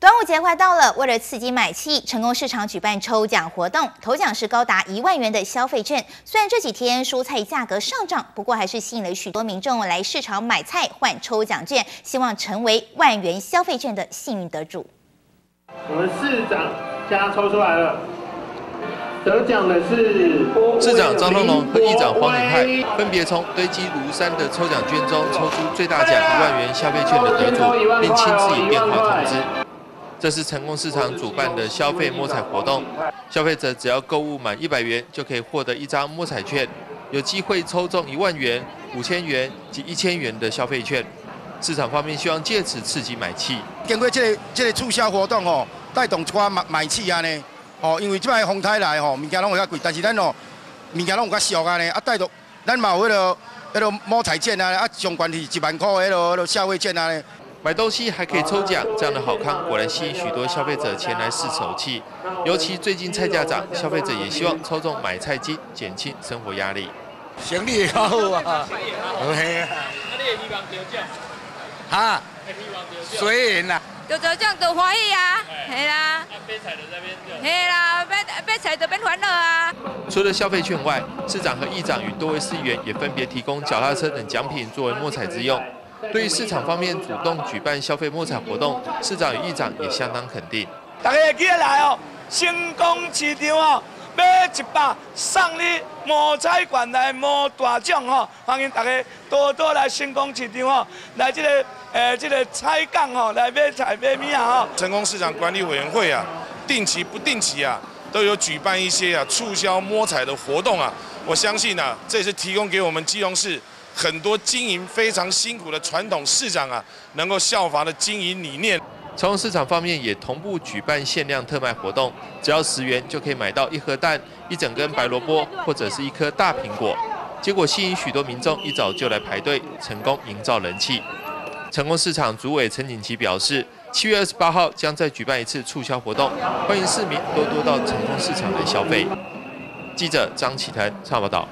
端午节快到了，为了刺激买气，成功市场举办抽奖活动，头奖是高达一万元的消费券。虽然这几天蔬菜价格上涨，不过还是吸引了许多民众来市场买菜换抽奖券，希望成为万元消费券的幸运得主。我们市长家抽出来了，得奖的是市长张东龙和议长黄景泰，分别从堆积如山的抽奖券中抽出最大奖一万元消费券的得主，并亲自以电话通知。这是成功市场主办的消费摸彩活动，消费者只要购物满一百元，就可以获得一张摸彩券，有机会抽中一万元、五千元及一千元的消费券。市场方面希望借此刺激买气。经过这个这个促销活动吼，带动一寡买买气啊呢，哦，因为即摆风台来吼，物件拢会较贵，但是咱哦，物件拢有较俗啊呢，啊带动咱嘛有迄个迄个摸彩券啊，啊相关是一万块迄个迄个消费券啊呢。买东西还可以抽奖，这样的好康果然吸引许多消费者前来试手气。尤其最近菜价涨，消费者也希望抽中买菜金，减轻生活压力。生意较好啊，好嘿啊。啊你希望得奖？哈？随缘啦。得得奖得欢喜啊，系啦。买菜的那边就。系啦，买买菜就变欢乐啊。除了消费券外，市长和议长与多位市议员也分别提供脚踏车等奖品作为摸彩之用。对于市场方面主动举办消费摸彩活动，市长与议长也相当肯定。大家记得来哦，成功市场哦，买一百送你摸彩券来摸大奖哦，欢迎大家多多来成功市场哦，来这个呃这个彩港哦，来买彩买米啊哦。成功市场管理委员会啊，定期不定期啊，都有举办一些啊促销摸彩的活动啊，我相信啊，这也是提供给我们基隆市。很多经营非常辛苦的传统市长啊，能够效法的经营理念。从市场方面也同步举办限量特卖活动，只要十元就可以买到一盒蛋、一整根白萝卜或者是一颗大苹果。结果吸引许多民众一早就来排队，成功营造人气。成功市场主委陈景琦表示，七月二十八号将再举办一次促销活动，欢迎市民多多到成功市场来消费。记者张启腾报道。